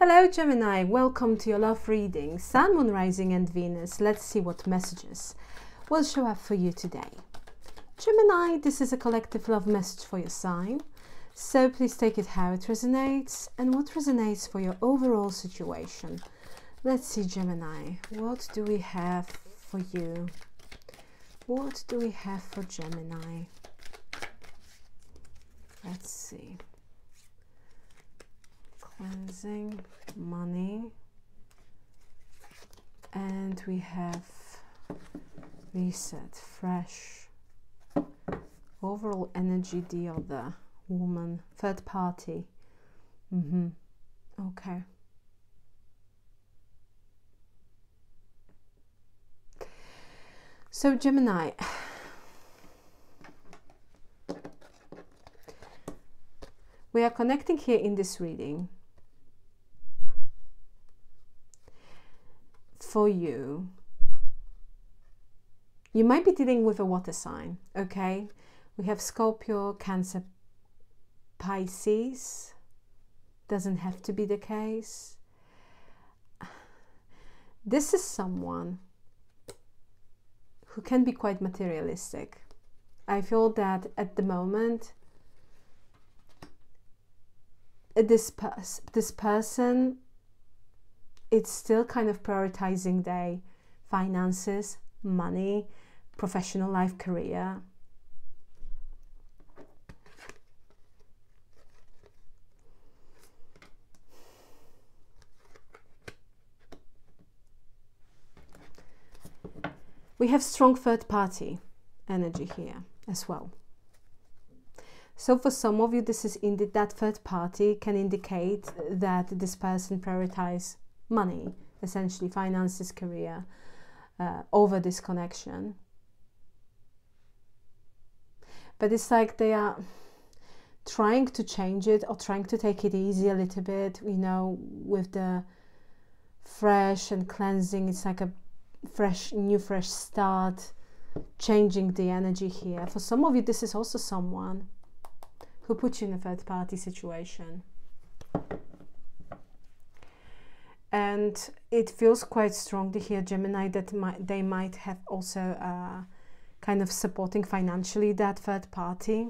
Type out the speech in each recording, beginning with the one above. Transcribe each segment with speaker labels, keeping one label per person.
Speaker 1: Hello Gemini, welcome to your love reading. Sun, Moon, Rising and Venus. Let's see what messages will show up for you today. Gemini, this is a collective love message for your sign. So please take it how it resonates and what resonates for your overall situation. Let's see Gemini, what do we have for you? What do we have for Gemini? Let's see cleansing money. And we have reset fresh overall energy deal the woman third party. Mm-hmm. Okay. So gemini. We are connecting here in this reading for you, you might be dealing with a water sign, okay? We have Scorpio, Cancer, Pisces. Doesn't have to be the case. This is someone who can be quite materialistic. I feel that at the moment, this, this person it's still kind of prioritizing their finances, money, professional life, career. We have strong third party energy here as well. So for some of you, this is indeed that third party can indicate that this person prioritizes money, essentially finances, career, uh, over this connection. But it's like they are trying to change it or trying to take it easy a little bit, you know, with the fresh and cleansing. It's like a fresh, new, fresh start, changing the energy here. For some of you, this is also someone who put you in a third party situation and it feels quite strongly here gemini that they might have also uh, kind of supporting financially that third party.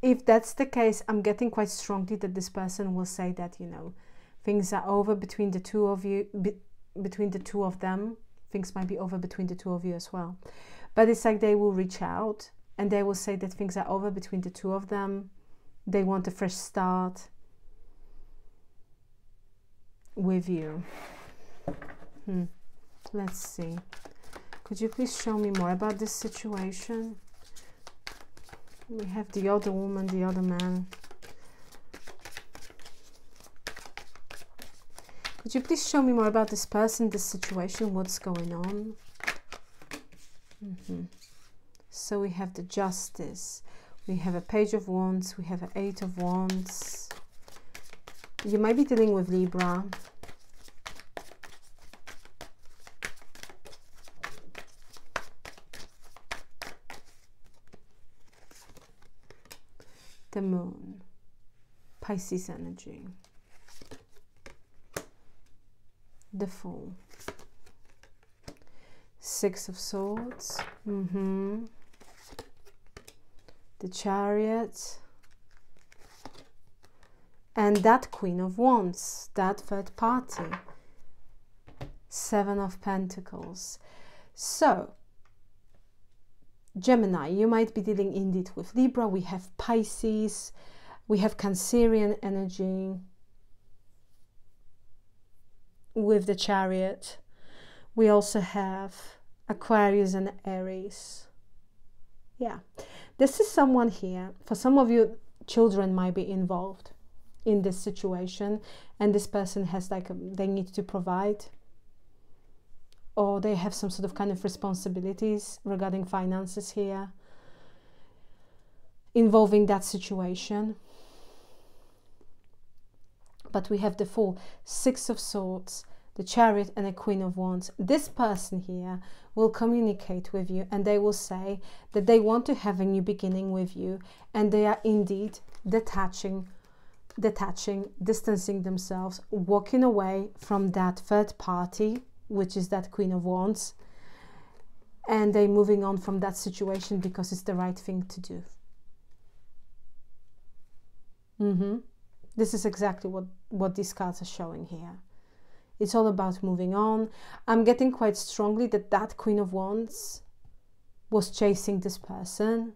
Speaker 1: If that's the case i'm getting quite strongly that this person will say that you know things are over between the two of you be, between the two of them. Things might be over between the two of you as well. But it's like they will reach out and they will say that things are over between the two of them. They want a fresh start with you. Hmm. Let's see. Could you please show me more about this situation? We have the other woman, the other man. Could you please show me more about this person, this situation, what's going on? Mm -hmm. So we have the justice. We have a page of wands. We have an eight of wands you might be dealing with Libra. The moon, Pisces energy, the Fool, Six of Swords, mm -hmm. the Chariot, and that Queen of Wands, that third party, Seven of Pentacles. So, Gemini, you might be dealing indeed with Libra. We have Pisces, we have Cancerian energy with the Chariot. We also have Aquarius and Aries. Yeah, this is someone here. For some of you, children might be involved in this situation and this person has like a, they need to provide or they have some sort of kind of responsibilities regarding finances here involving that situation. But we have the fool six of swords the chariot and the queen of wands. This person here will communicate with you and they will say that they want to have a new beginning with you and they are indeed detaching detaching, distancing themselves, walking away from that third party, which is that Queen of Wands, and they moving on from that situation because it's the right thing to do. Mm-hmm. This is exactly what, what these cards are showing here. It's all about moving on. I'm getting quite strongly that that Queen of Wands was chasing this person.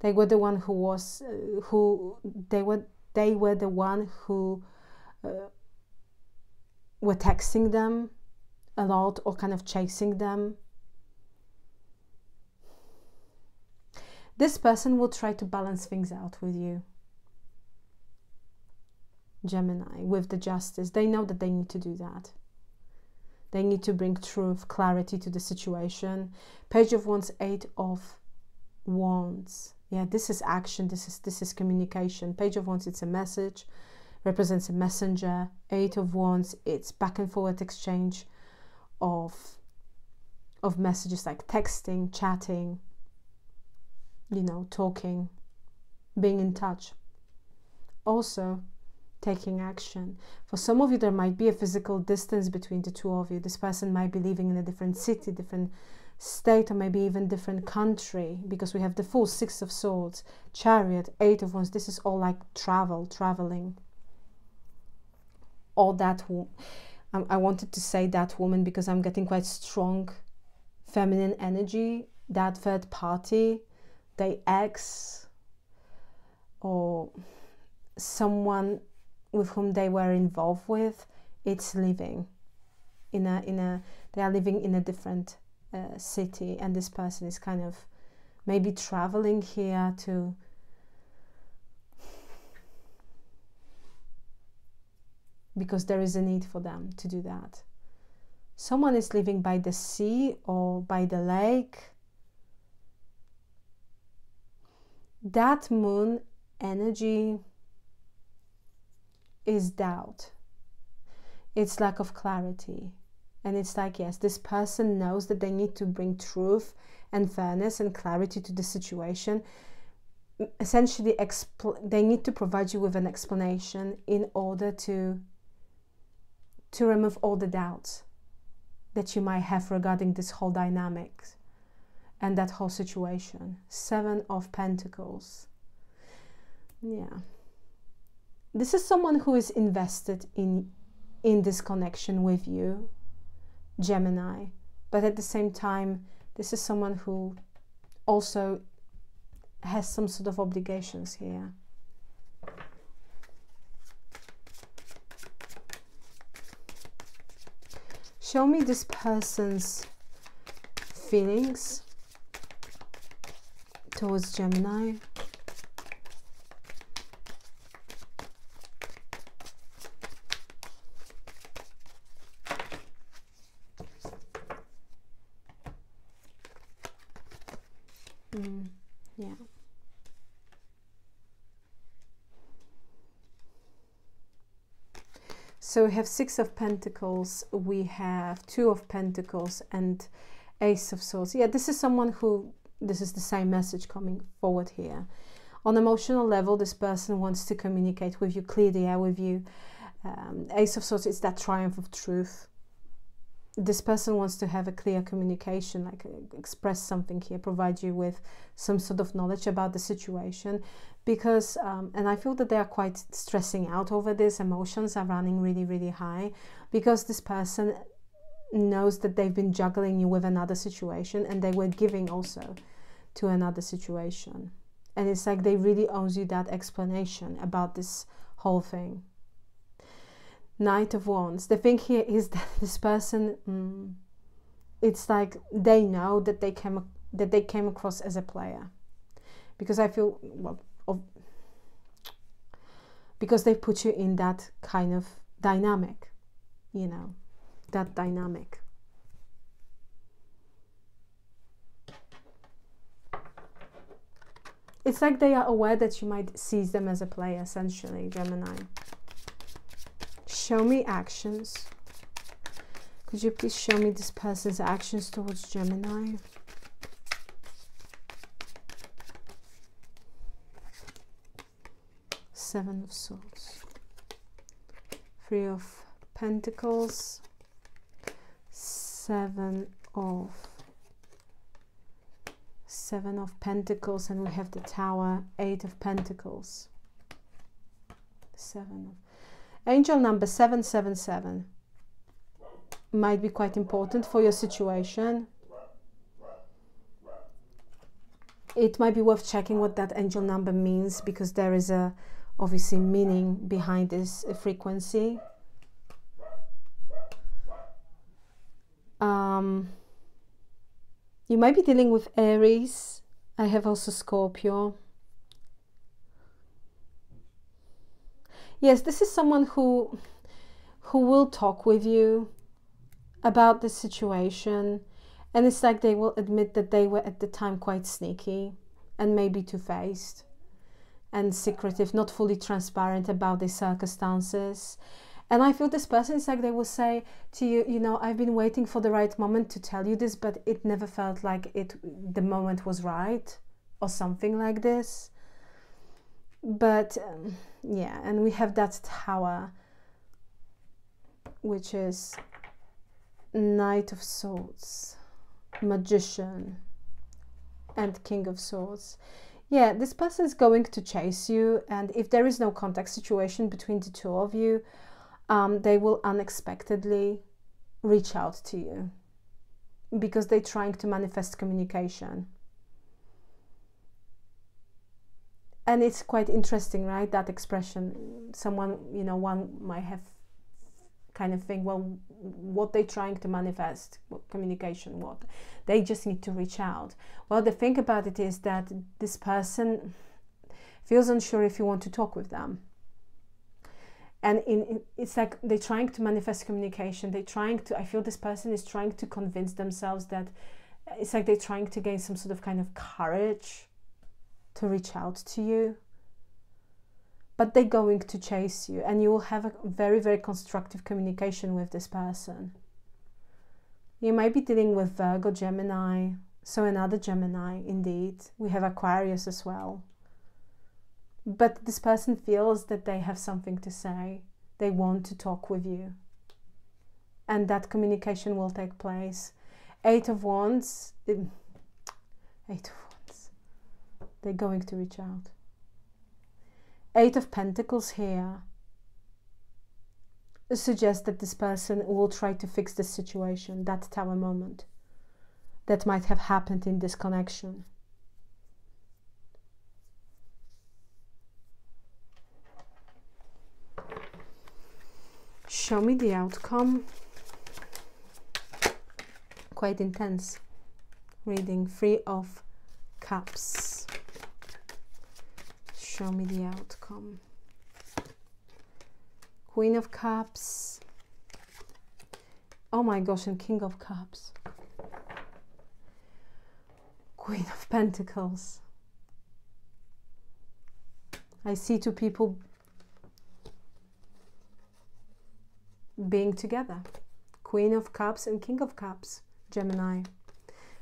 Speaker 1: They were the one who was, uh, who they were, they were the one who uh, were texting them a lot or kind of chasing them. This person will try to balance things out with you. Gemini, with the justice. They know that they need to do that. They need to bring truth, clarity to the situation. Page of Wands, Eight of Wands. Yeah, this is action. This is this is communication. Page of Wands, it's a message, represents a messenger. Eight of Wands, it's back and forward exchange of of messages like texting, chatting, you know, talking, being in touch. Also, taking action. For some of you, there might be a physical distance between the two of you. This person might be living in a different city, different state, or maybe even different country, because we have the Fool Six of Swords, Chariot, Eight of Wands. This is all like travel, traveling. All that. Um, I wanted to say that woman because I'm getting quite strong feminine energy. That third party, they ex, or someone with whom they were involved with, it's living in a in a they are living in a different uh, city, and this person is kind of maybe traveling here to because there is a need for them to do that. Someone is living by the sea or by the lake. That moon energy is doubt. It's lack of clarity. And it's like, yes, this person knows that they need to bring truth and fairness and clarity to the situation. Essentially, expl- they need to provide you with an explanation in order to, to remove all the doubts that you might have regarding this whole dynamic and that whole situation. Seven of Pentacles. Yeah this is someone who is invested in in this connection with you gemini. But at the same time this is someone who also has some sort of obligations here. Show me this person's feelings towards gemini So we have Six of Pentacles, we have Two of Pentacles, and Ace of Swords. Yeah, this is someone who, this is the same message coming forward here. On emotional level, this person wants to communicate with you, clear the air with you. Um, Ace of Swords is that triumph of truth. This person wants to have a clear communication, like uh, express something here, provide you with some sort of knowledge about the situation. Because um, and i feel that they are quite stressing out over this emotions are running really really high because this person knows that they've been juggling you with another situation and they were giving also to another situation. And it's like they really owes you that explanation about this whole thing knight of wands. The thing here is that this person mm, it's like they know that they came that they came across as a player. Because i feel well of because they put you in that kind of dynamic you know that dynamic. It's like they are aware that you might seize them as a player essentially gemini show me actions could you please show me this person's actions towards gemini Seven of Swords. Three of Pentacles. Seven of Seven of Pentacles and we have the Tower, Eight of Pentacles. Seven of Angel number 777 might be quite important for your situation. It might be worth checking what that angel number means because there is a obviously meaning behind this frequency. Um, you might be dealing with Aries. I have also Scorpio. Yes, this is someone who who will talk with you about the situation and it's like they will admit that they were at the time quite sneaky and maybe two-faced and secretive, not fully transparent about the circumstances. And I feel this person is like they will say to you, you know, I've been waiting for the right moment to tell you this, but it never felt like it the moment was right or something like this. But um, yeah, and we have that tower, which is Knight of Swords, Magician, and King of Swords. Yeah, this person is going to chase you, and if there is no contact situation between the two of you, um, they will unexpectedly reach out to you because they're trying to manifest communication. And it's quite interesting, right? That expression. Someone, you know, one might have kind of thing, well, what they're trying to manifest, what communication, what they just need to reach out. Well, the thing about it is that this person feels unsure if you want to talk with them and in, in, it's like they're trying to manifest communication they're trying to i feel this person is trying to convince themselves that uh, it's like they're trying to gain some sort of kind of courage to reach out to you. But they're going to chase you and you will have a very very constructive communication with this person. You might be dealing with virgo gemini so another gemini indeed. We have aquarius as well. But this person feels that they have something to say, they want to talk with you, and that communication will take place. Eight of Wands, eight of they're going to reach out. Eight of Pentacles here suggests that this person will try to fix the situation, that tower moment that might have happened in this connection. show me the outcome quite intense reading Three of cups show me the outcome. Queen of cups. Oh my gosh and king of cups. Queen of pentacles. I see two people being together. Queen of Cups and King of Cups, Gemini.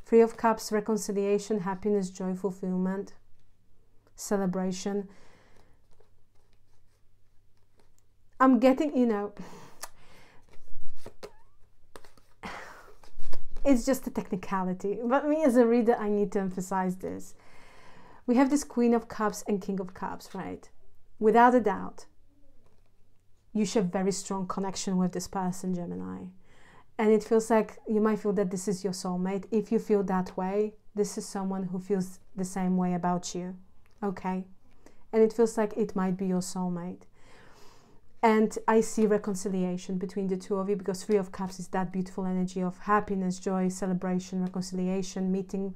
Speaker 1: Three of Cups, reconciliation, happiness, joy, fulfillment, celebration. I'm getting, you know, it's just a technicality. But me as a reader, I need to emphasize this. We have this Queen of Cups and King of Cups, right? Without a doubt, you share very strong connection with this person, Gemini. And it feels like you might feel that this is your soulmate. If you feel that way, this is someone who feels the same way about you. Okay? And it feels like it might be your soulmate. And I see reconciliation between the two of you because Three of Cups is that beautiful energy of happiness, joy, celebration, reconciliation, meeting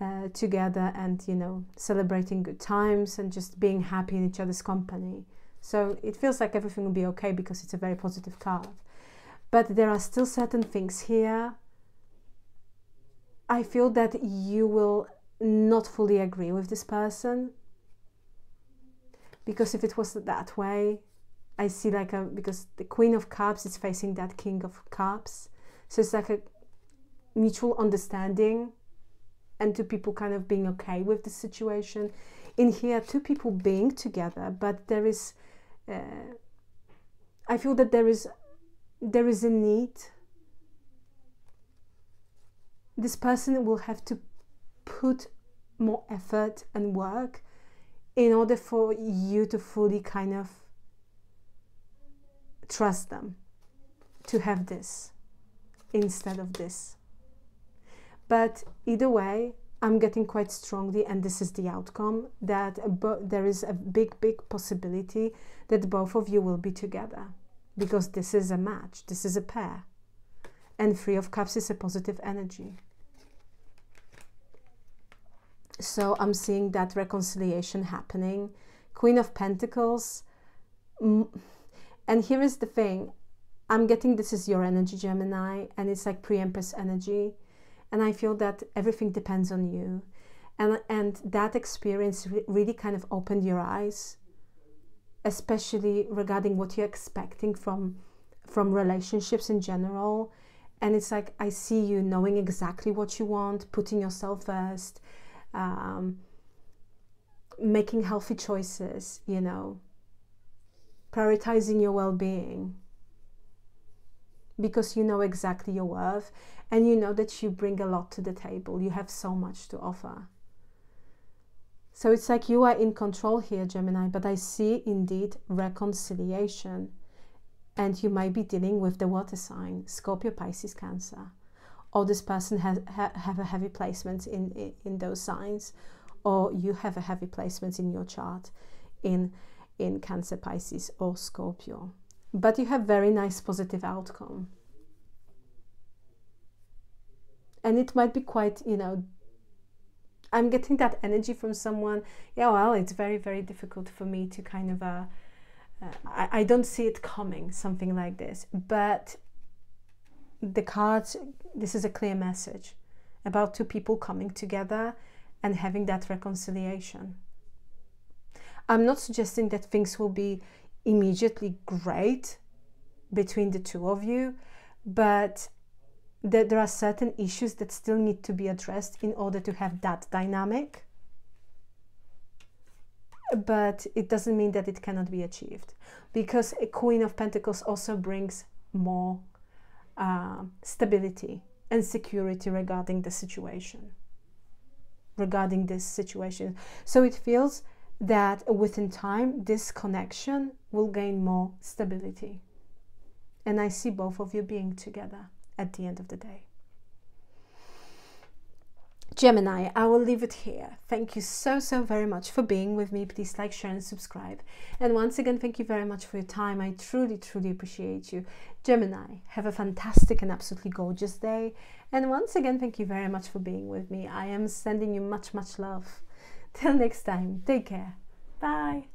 Speaker 1: uh, together and, you know, celebrating good times and just being happy in each other's company. So it feels like everything will be okay because it's a very positive card. But there are still certain things here. I feel that you will not fully agree with this person. Because if it was that way, I see like a because the Queen of Cups is facing that King of Cups, so it's like a mutual understanding and two people kind of being okay with the situation. In here two people being together, but there is, uh, I feel that there is, there is a need. This person will have to put more effort and work in order for you to fully kind of trust them to have this instead of this. But either way, I'm getting quite strongly, and this is the outcome that there is a big, big possibility that both of you will be together because this is a match, this is a pair. And Three of Cups is a positive energy. So I'm seeing that reconciliation happening. Queen of Pentacles. And here is the thing I'm getting this is your energy, Gemini, and it's like pre Empress energy. And I feel that everything depends on you. And, and that experience really kind of opened your eyes, especially regarding what you're expecting from, from relationships in general. And it's like, I see you knowing exactly what you want, putting yourself first, um, making healthy choices, you know, prioritizing your well being because you know exactly your worth and you know that you bring a lot to the table. You have so much to offer. So it's like you are in control here, Gemini, but I see indeed reconciliation. And you might be dealing with the water sign, Scorpio, Pisces, Cancer or this person has ha, have a heavy placement in, in, in those signs or you have a heavy placement in your chart in in cancer pisces or scorpio. But you have very nice positive outcome. And it might be quite you know i'm getting that energy from someone. Yeah well it's very very difficult for me to kind of uh, uh I, I don't see it coming something like this. But the cards, this is a clear message about two people coming together and having that reconciliation. I'm not suggesting that things will be immediately great between the two of you, but that there are certain issues that still need to be addressed in order to have that dynamic. But it doesn't mean that it cannot be achieved because a Queen of Pentacles also brings more uh, stability and security regarding the situation regarding this situation. So it feels that within time this connection will gain more stability. And i see both of you being together at the end of the day Gemini, I will leave it here. Thank you so, so very much for being with me. Please like, share, and subscribe. And once again, thank you very much for your time. I truly, truly appreciate you. Gemini, have a fantastic and absolutely gorgeous day. And once again, thank you very much for being with me. I am sending you much, much love. Till next time, take care. Bye.